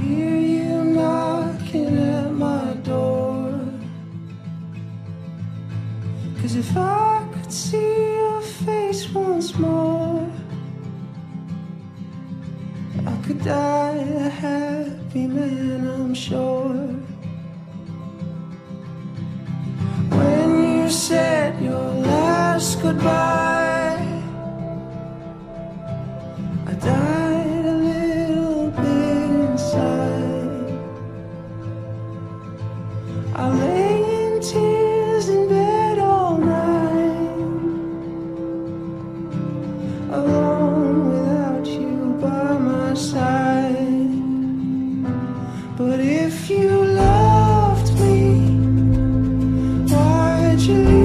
hear you knocking at my door. If I could see your face once more, I could die a happy man, I'm sure. When you said your last goodbye, I died I lay in tears in bed all night, alone without you by my side. But if you loved me, why'd you?